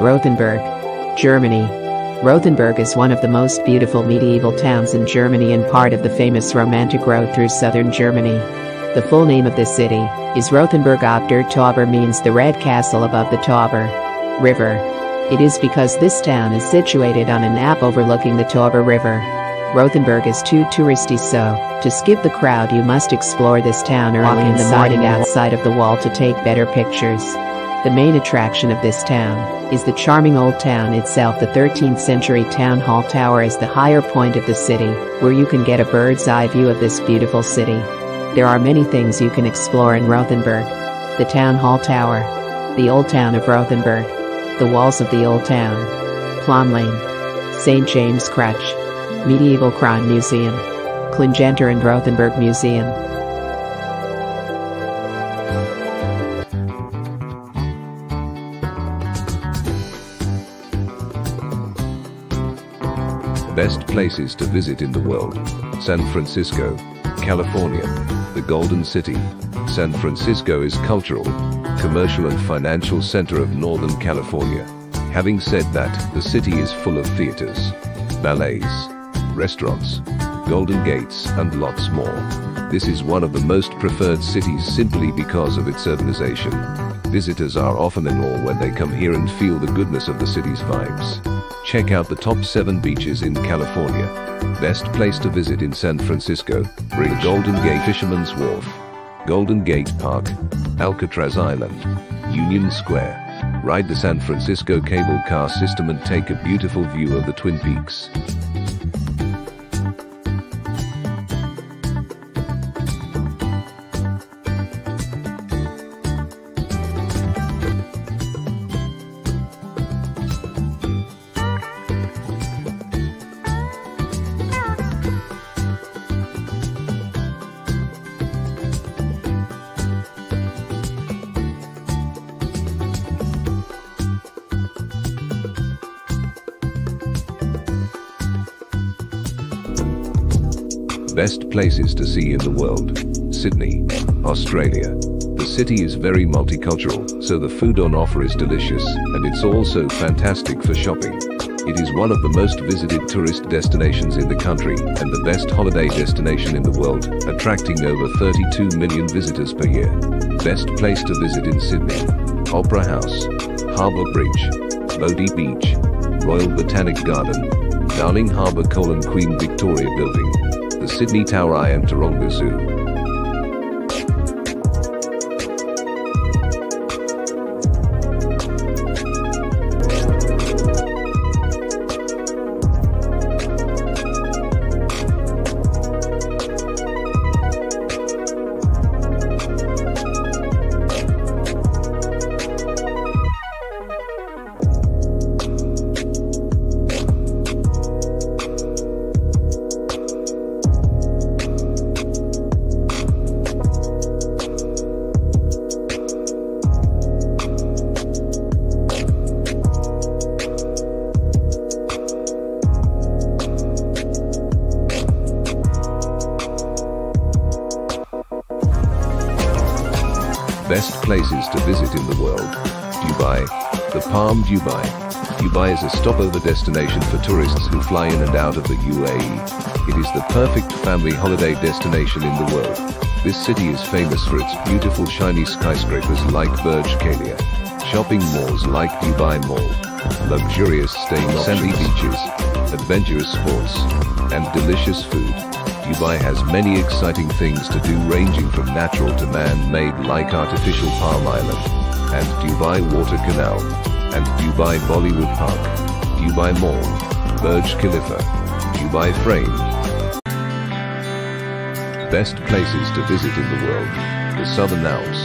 Rothenburg, Germany. Rothenburg is one of the most beautiful medieval towns in Germany and part of the famous Romantic Road through southern Germany. The full name of this city is Rothenburg ob der Tauber means the red castle above the Tauber River. It is because this town is situated on a nappe overlooking the Tauber River. Rothenburg is too touristy so, to skip the crowd you must explore this town early in the morning outside of the wall to take better pictures. The main attraction of this town is the charming old town itself. The 13th century town hall tower is the higher point of the city, where you can get a bird's eye view of this beautiful city. There are many things you can explore in Rothenburg. The town hall tower, the old town of Rothenburg, the walls of the old town, Plönlein, St. James Crutch, Medieval Crime Museum, Klingentor and Rothenburg Museum. Best places to visit in the world. San Francisco, California, the Golden City. San Francisco is cultural, commercial and financial center of Northern California. Having said that, the city is full of theaters, ballets, restaurants, Golden Gates and lots more. This is one of the most preferred cities simply because of its urbanization. Visitors are often in awe when they come here and feel the goodness of the city's vibes. Check out the top 7 beaches in California. Best place to visit in San Francisco, Bridge, Golden Gate Fisherman's Wharf, Golden Gate Park, Alcatraz Island, Union Square. Ride the San Francisco cable car system and take a beautiful view of the Twin Peaks. Best places to see in the world. Sydney, Australia. The city is very multicultural, so the food on offer is delicious, and it's also fantastic for shopping. It is one of the most visited tourist destinations in the country and the best holiday destination in the world, attracting over 32 million visitors per year. Best place to visit in Sydney. Opera House, Harbour Bridge, Lodi Beach, Royal Botanic Garden, Darling Harbour colon Queen Victoria Building, the Sydney Tower I am Taronga Zoo. Best places to visit in the world. Dubai. The Palm Dubai. Dubai is a stopover destination for tourists who fly in and out of the UAE. It is the perfect family holiday destination in the world. This city is famous for its beautiful shiny skyscrapers like Burj Khalifa, shopping malls like Dubai Mall, luxurious stained sandy beaches, adventurous sports, and delicious food. Dubai has many exciting things to do ranging from natural to man-made like artificial Palm Island, and Dubai Water Canal, and Dubai Bollywood Park, Dubai Mall, Burj Khalifa, Dubai Frame. Best places to visit in the world. The Southern Alps,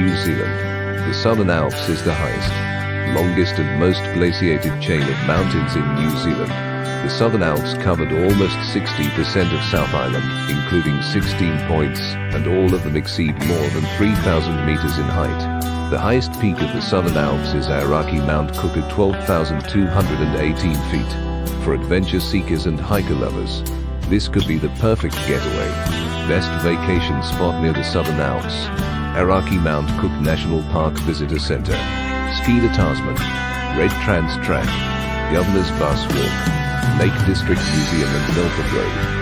New Zealand. The Southern Alps is the highest, longest and most glaciated chain of mountains in New Zealand. The Southern Alps covered almost 60% of South Island, including 16 points, and all of them exceed more than 3,000 meters in height. The highest peak of the Southern Alps is Aoraki Mount Cook at 12,218 feet. For adventure seekers and hiker lovers, this could be the perfect getaway. Best vacation spot near the Southern Alps. Aoraki Mount Cook National Park Visitor Center. Ski the Tasman. Red Trans Track, Governor's Bush Walk, Lake District Museum and Milford Road.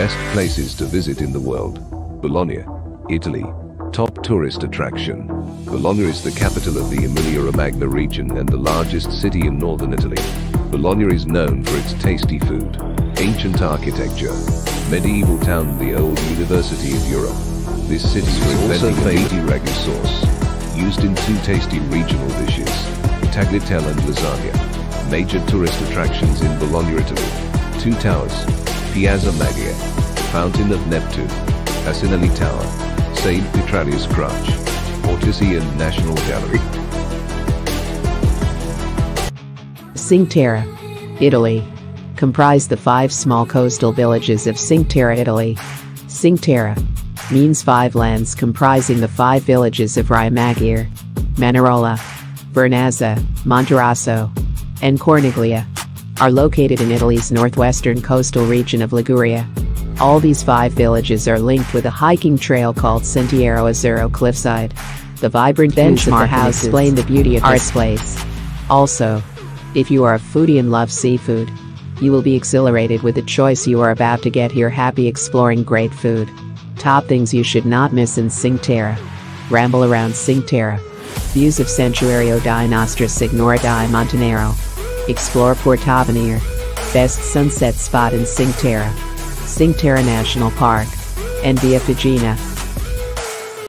Best places to visit in the world. Bologna, Italy. Top tourist attraction. Bologna is the capital of the Emilia-Romagna region and the largest city in northern Italy. Bologna is known for its tasty food, ancient architecture, medieval town the old University of Europe. This city is also famous ragu sauce, used in two tasty regional dishes, tagliatelle and lasagna. Major tourist attractions in Bologna, Italy. Two towers, Piazza Maggiore, Fountain of Neptune, Asinelli Tower, St. Petronius Crutch, Ortesian National Gallery. Cinque Terre, Italy. Comprise the five small coastal villages of Cinque Terre, Italy. Cinque Terre means five lands comprising the five villages of Riomaggiore, Manarola, Vernazza, Monterosso, and Corniglia are located in Italy's northwestern coastal region of Liguria. All these five villages are linked with a hiking trail called Sentiero Azzurro Cliffside. The vibrant benchmark house explain the beauty of this place. Also, if you are a foodie and love seafood, you will be exhilarated with the choice you are about to get here happy exploring great food. Top things you should not miss in Cinque Terre. Ramble around Cinque Terre. Views of Santuario di Nostra Signora di Montenero. Explore Portovenere. Best sunset spot in Cinque Terre National Park. And Via Fagina.